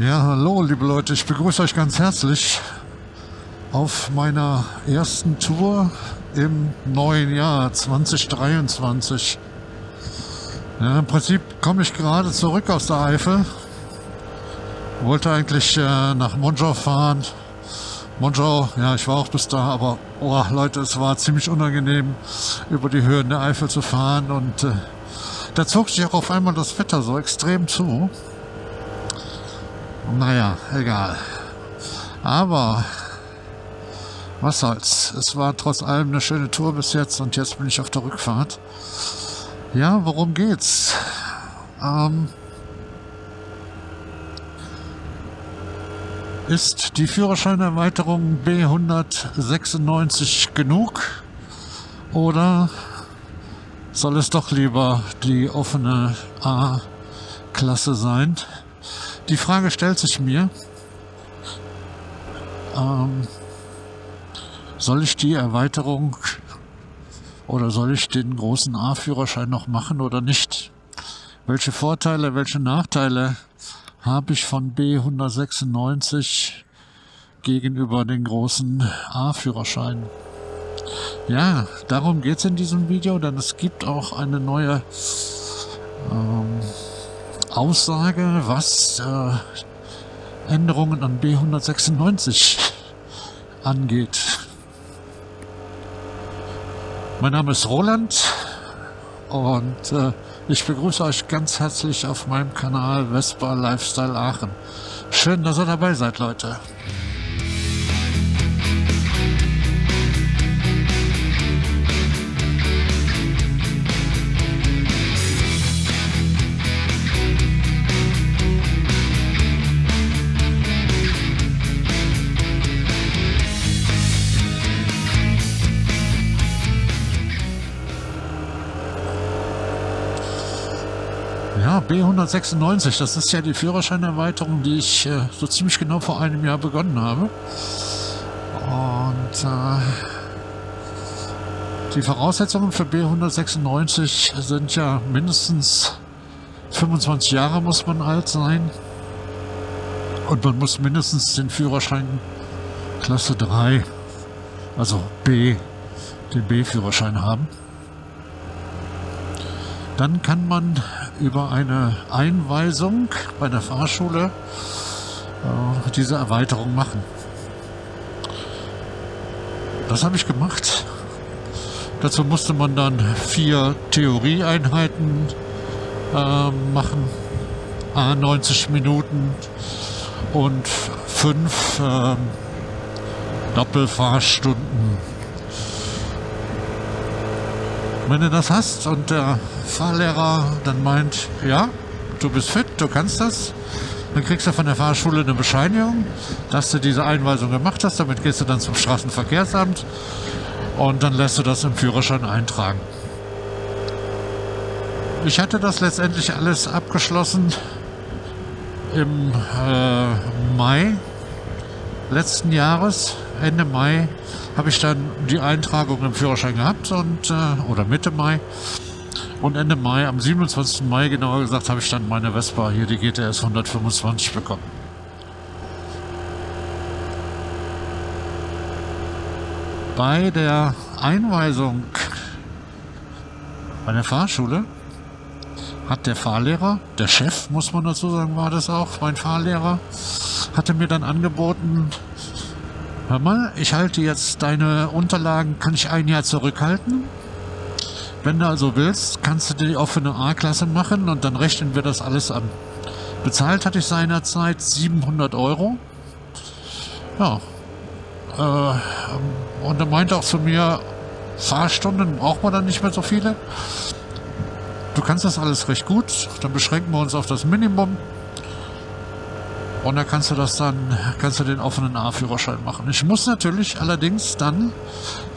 Ja, hallo liebe Leute, ich begrüße euch ganz herzlich auf meiner ersten Tour im neuen Jahr 2023. Ja, Im Prinzip komme ich gerade zurück aus der Eifel. Wollte eigentlich äh, nach Monschau fahren. Monschau, ja, ich war auch bis da, aber oh, Leute, es war ziemlich unangenehm, über die Höhen der Eifel zu fahren und äh, da zog sich auch auf einmal das Wetter so extrem zu. Naja, egal. Aber was soll's. Es war trotz allem eine schöne Tour bis jetzt und jetzt bin ich auf der Rückfahrt. Ja, worum geht's? Ähm, ist die Führerscheinerweiterung B196 genug? Oder soll es doch lieber die offene A-Klasse sein? Die Frage stellt sich mir, ähm, soll ich die Erweiterung oder soll ich den großen A-Führerschein noch machen oder nicht? Welche Vorteile, welche Nachteile habe ich von B196 gegenüber den großen A-Führerschein? Ja, darum geht es in diesem Video, denn es gibt auch eine neue ähm, Aussage, was äh, Änderungen an B196 angeht. Mein Name ist Roland und äh, ich begrüße euch ganz herzlich auf meinem Kanal Vespa Lifestyle Aachen. Schön, dass ihr dabei seid, Leute. Ja, B196, das ist ja die Führerscheinerweiterung, die ich äh, so ziemlich genau vor einem Jahr begonnen habe. Und äh, die Voraussetzungen für B196 sind ja mindestens 25 Jahre muss man alt sein. Und man muss mindestens den Führerschein Klasse 3, also B, den B-Führerschein haben. Dann kann man über eine Einweisung bei der Fahrschule äh, diese Erweiterung machen. Das habe ich gemacht. Dazu musste man dann vier Theorieeinheiten äh, machen, a 90 Minuten und fünf äh, Doppelfahrstunden. Wenn du das hast und der Fahrlehrer dann meint, ja, du bist fit, du kannst das, dann kriegst du von der Fahrschule eine Bescheinigung, dass du diese Einweisung gemacht hast. Damit gehst du dann zum Straßenverkehrsamt und dann lässt du das im Führerschein eintragen. Ich hatte das letztendlich alles abgeschlossen im äh, Mai letzten Jahres, Ende Mai, habe ich dann die Eintragung im Führerschein gehabt und äh, oder Mitte Mai und Ende Mai, am 27. Mai genauer gesagt, habe ich dann meine Vespa hier, die GTS 125 bekommen. Bei der Einweisung bei der Fahrschule hat der Fahrlehrer, der Chef, muss man dazu sagen, war das auch, mein Fahrlehrer, hatte mir dann angeboten, hör mal, ich halte jetzt deine Unterlagen, kann ich ein Jahr zurückhalten? Wenn du also willst, kannst du die offene A-Klasse machen und dann rechnen wir das alles an. Bezahlt hatte ich seinerzeit 700 Euro. Ja. Äh, und er meinte auch zu mir, Fahrstunden braucht man dann nicht mehr so viele. Du kannst das alles recht gut. Dann beschränken wir uns auf das Minimum. Und dann kannst du das dann, kannst du den offenen A-Führerschein machen. Ich muss natürlich allerdings dann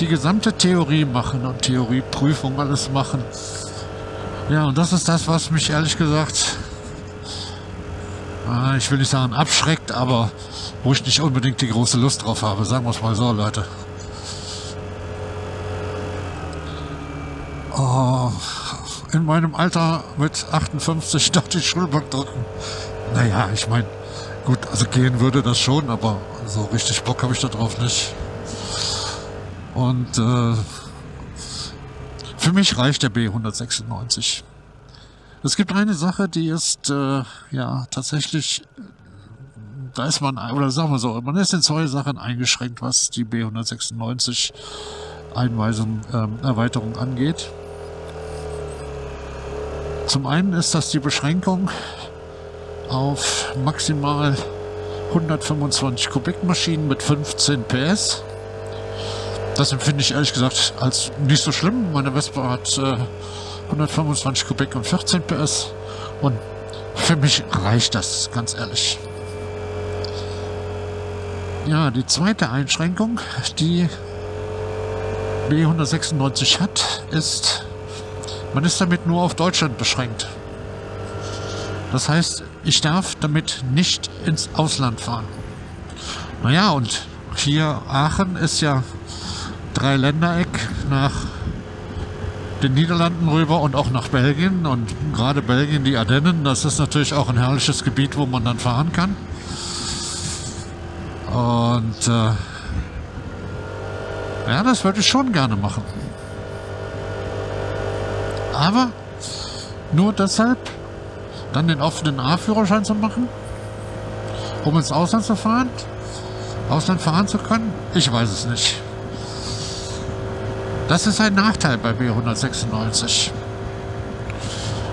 die gesamte Theorie machen und Theorieprüfung alles machen. Ja, und das ist das, was mich ehrlich gesagt, äh, ich will nicht sagen abschreckt, aber wo ich nicht unbedingt die große Lust drauf habe. Sagen wir es mal so, Leute. Oh, in meinem Alter mit 58 dachte ich Schulbank drücken. Naja, ich meine, Gut, also gehen würde das schon, aber so richtig Bock habe ich da drauf nicht. Und äh, für mich reicht der B196. Es gibt eine Sache, die ist äh, ja tatsächlich, da ist man, oder sagen wir so, man ist in zwei Sachen eingeschränkt, was die B196 Einweisung, ähm, Erweiterung angeht. Zum einen ist das die Beschränkung auf maximal 125 Kubikmaschinen mit 15 PS. Das empfinde ich ehrlich gesagt als nicht so schlimm. Meine Vespa hat äh, 125 Kubik und 14 PS und für mich reicht das, ganz ehrlich. Ja, die zweite Einschränkung, die B196 hat, ist, man ist damit nur auf Deutschland beschränkt. Das heißt, ich darf damit nicht ins Ausland fahren. Naja, und hier Aachen ist ja Dreiländereck nach den Niederlanden rüber und auch nach Belgien. Und gerade Belgien, die Ardennen, das ist natürlich auch ein herrliches Gebiet, wo man dann fahren kann. Und äh, ja, das würde ich schon gerne machen. Aber nur deshalb dann den offenen A-Führerschein zu machen, um ins Ausland zu fahren, Ausland fahren zu können, ich weiß es nicht. Das ist ein Nachteil bei B196.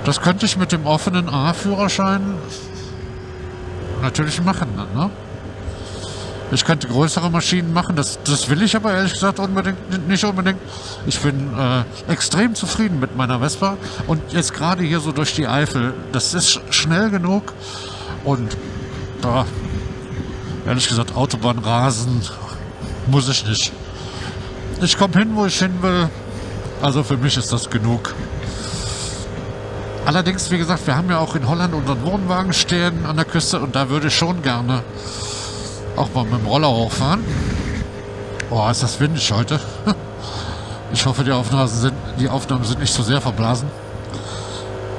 Das könnte ich mit dem offenen A-Führerschein natürlich machen. Ne? Ich könnte größere Maschinen machen, das, das will ich aber ehrlich gesagt unbedingt, nicht unbedingt. Ich bin äh, extrem zufrieden mit meiner Vespa und jetzt gerade hier so durch die Eifel, das ist schnell genug und da, ehrlich gesagt, Autobahnrasen muss ich nicht. Ich komme hin, wo ich hin will. Also für mich ist das genug. Allerdings, wie gesagt, wir haben ja auch in Holland unseren Wohnwagen stehen an der Küste und da würde ich schon gerne auch mal mit dem Roller hochfahren. Boah, ist das windig heute. Ich hoffe, die Aufnahmen sind, die Aufnahmen sind nicht so sehr verblasen.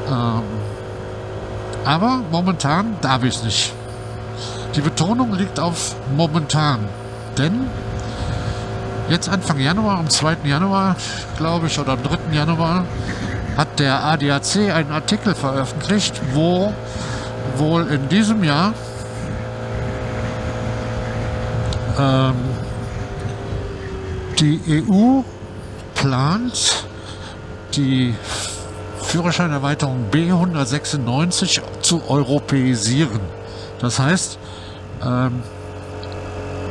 Ähm, aber momentan darf ich es nicht. Die Betonung liegt auf momentan. Denn Jetzt Anfang Januar, am 2. Januar, glaube ich, oder am 3. Januar, hat der ADAC einen Artikel veröffentlicht, wo wohl in diesem Jahr ähm, die EU plant, die Führerscheinerweiterung B196 zu europäisieren. Das heißt, ähm,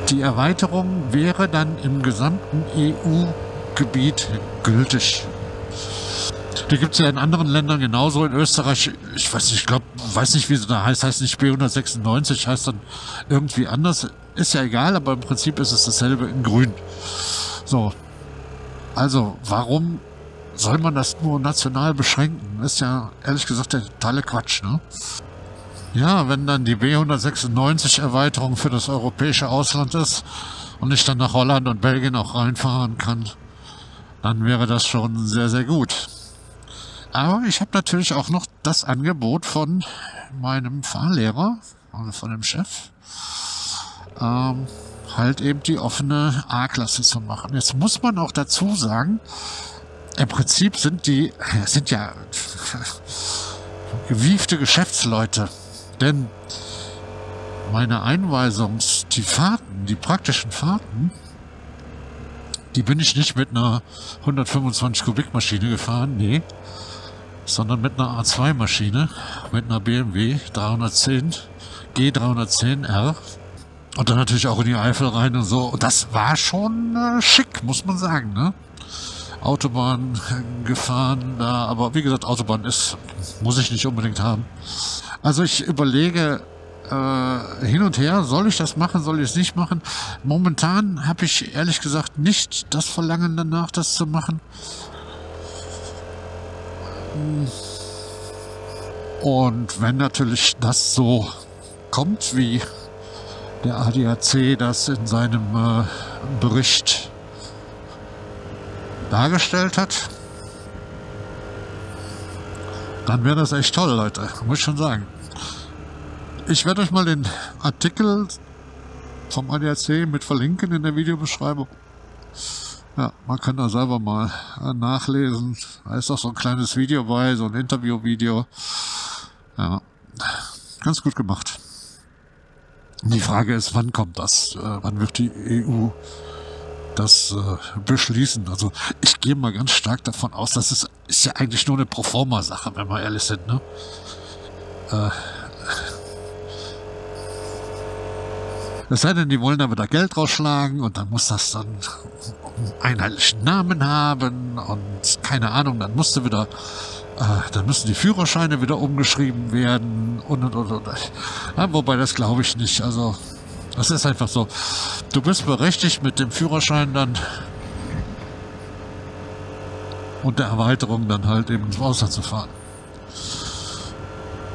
die Erweiterung wäre dann im gesamten EU-Gebiet gültig. Die gibt es ja in anderen Ländern genauso. In Österreich, ich weiß nicht, ich glaube, weiß nicht, wie sie da heißt, heißt nicht B196, heißt dann irgendwie anders. Ist ja egal, aber im Prinzip ist es dasselbe in grün. So. Also, warum soll man das nur national beschränken? Ist ja ehrlich gesagt der totale Quatsch, ne? Ja, wenn dann die B196 Erweiterung für das europäische Ausland ist und ich dann nach Holland und Belgien auch reinfahren kann, dann wäre das schon sehr, sehr gut. Aber ich habe natürlich auch noch das Angebot von meinem Fahrlehrer, also von dem Chef, ähm, halt eben die offene A-Klasse zu machen. Jetzt muss man auch dazu sagen, im Prinzip sind die, sind ja gewiefte Geschäftsleute. Denn meine Einweisungs-, die Fahrten, die praktischen Fahrten, die bin ich nicht mit einer 125 Kubik Maschine gefahren, nee, sondern mit einer A2 Maschine, mit einer BMW 310, G310R und dann natürlich auch in die Eifel rein und so. Das war schon äh, schick, muss man sagen, ne? Autobahn gefahren, da, aber wie gesagt, Autobahn ist, muss ich nicht unbedingt haben. Also ich überlege äh, hin und her, soll ich das machen, soll ich es nicht machen? Momentan habe ich ehrlich gesagt nicht das Verlangen danach, das zu machen. Und wenn natürlich das so kommt, wie der ADAC das in seinem äh, Bericht dargestellt hat, dann wäre das echt toll, Leute. Muss ich schon sagen. Ich werde euch mal den Artikel vom ADAC mit verlinken in der Videobeschreibung. Ja, man kann da selber mal äh, nachlesen. Da ist auch so ein kleines Video bei, so ein Interview-Video. Ja, ganz gut gemacht. Die Frage ist, wann kommt das? Äh, wann wird die EU das äh, beschließen? Also ich gehe mal ganz stark davon aus, dass es ist ja eigentlich nur eine Proforma-Sache, wenn wir ehrlich sind. Ne? Es sei denn, die wollen da wieder Geld rausschlagen und dann muss das dann einen einheitlichen Namen haben und keine Ahnung, dann musste wieder, äh, dann müssen die Führerscheine wieder umgeschrieben werden und und und und. Ja, wobei das glaube ich nicht. Also das ist einfach so. Du bist berechtigt mit dem Führerschein dann und der Erweiterung dann halt eben ins Ausland zu fahren.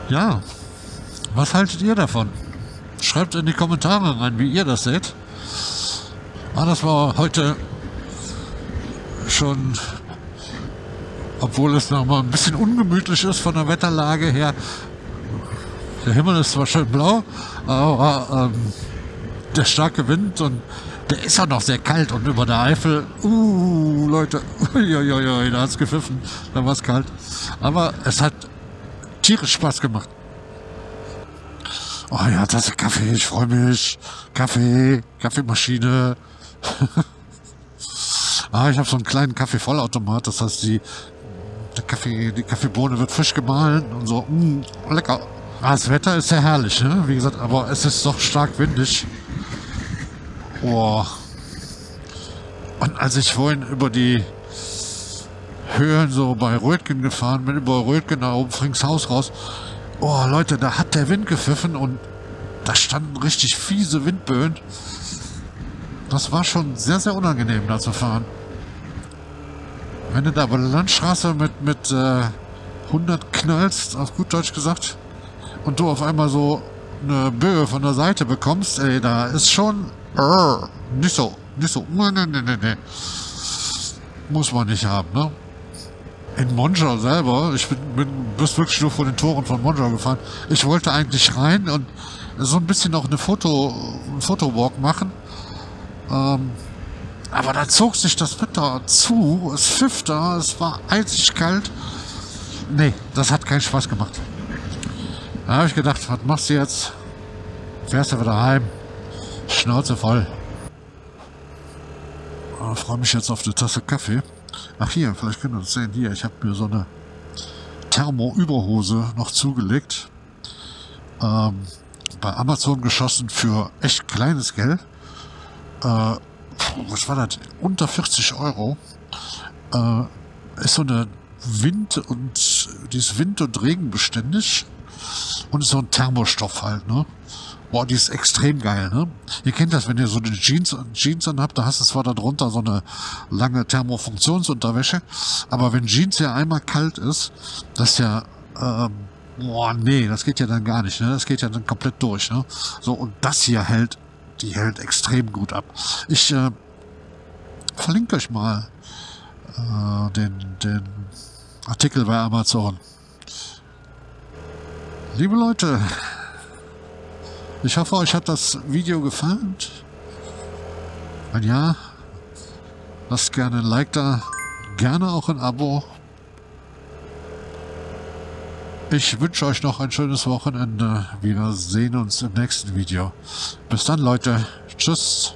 Ja, was haltet ihr davon? Schreibt in die Kommentare rein, wie ihr das seht. Ah, das war heute schon, obwohl es noch mal ein bisschen ungemütlich ist von der Wetterlage her. Der Himmel ist zwar schön blau, aber ähm, der starke Wind und der ist auch noch sehr kalt und über der Eifel, uh, Leute, uiuiui, da hat es gepfiffen, da war es kalt. Aber es hat tierisch Spaß gemacht. Oh ja, das ist Kaffee, ich freue mich. Kaffee, Kaffeemaschine. ah, ich habe so einen kleinen Kaffeevollautomat, das heißt, die, der Kaffee, die Kaffeebohne wird frisch gemahlen und so. Mh, lecker. Ah, das Wetter ist sehr herrlich, ne? Wie gesagt, aber es ist doch stark windig. Boah. Und als ich vorhin über die Höhen so bei Rötgen gefahren bin, über Rötgen da oben Haus raus, Oh, Leute, da hat der Wind gepfiffen und da standen richtig fiese Windböen. Das war schon sehr, sehr unangenehm, da zu fahren. Wenn du da bei der Landstraße mit, mit äh, 100 knallst, auf gut Deutsch gesagt, und du auf einmal so eine Böe von der Seite bekommst, ey, da ist schon äh, nicht so, nicht so, ne, ne, ne, ne. Muss man nicht haben, ne? In Monja selber, ich bin, bin bis wirklich nur vor den Toren von Monja gefahren. Ich wollte eigentlich rein und so ein bisschen auch eine Foto, ein Fotowalk machen. Ähm, aber da zog sich das Wetter zu, es pfiff da, es war eisig kalt. Nee, das hat keinen Spaß gemacht. Da habe ich gedacht, was machst du jetzt? Fährst du wieder heim? Schnauze voll. Ich freue mich jetzt auf eine Tasse Kaffee. Ach hier, vielleicht können wir das sehen. Hier, ich habe mir so eine Thermo-Überhose noch zugelegt. Ähm, bei Amazon geschossen für echt kleines Geld. Äh, was war das? Unter 40 Euro. Äh, ist so eine Wind- und die Wind- und Regenbeständig. Und ist so ein Thermostoff halt, ne? Boah, die ist extrem geil, ne? Ihr kennt das, wenn ihr so eine Jeans, Jeans anhabt, da hast du zwar darunter so eine lange Thermofunktionsunterwäsche, aber wenn Jeans ja einmal kalt ist, das ist ja, ähm, boah, nee, das geht ja dann gar nicht, ne? Das geht ja dann komplett durch, ne? So, und das hier hält, die hält extrem gut ab. Ich, äh, verlinke euch mal, äh, den, den Artikel bei Amazon. Liebe Leute, ich hoffe, euch hat das Video gefallen. Wenn ja, lasst gerne ein Like da, gerne auch ein Abo. Ich wünsche euch noch ein schönes Wochenende. Wir sehen uns im nächsten Video. Bis dann, Leute. Tschüss.